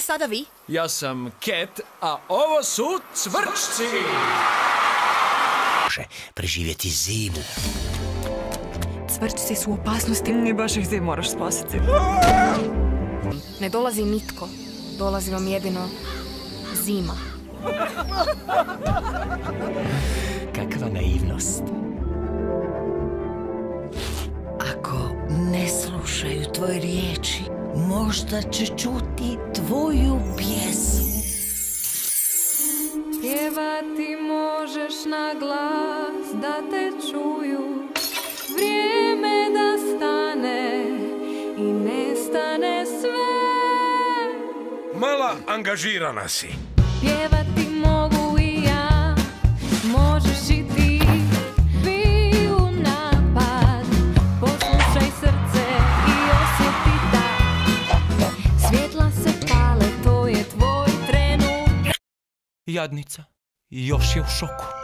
sada vi? Ja sam Ket, a ovo su cvrčci. može preživjeti zimu. Cvrčci su u opasnosti. I baš ih ti moraš spasiti. Ne dolazi nitko. Dolazi vam jedino zima. Kakva naivnost. Ako ne slušaju tvoje riječi, možda će čuti tvoju pjesmu. Pjevati možeš na glas da te čuju Vrijeme da stane i nestane sve Mala angažirana si. Pjevati Jadnica. Još je u šoku.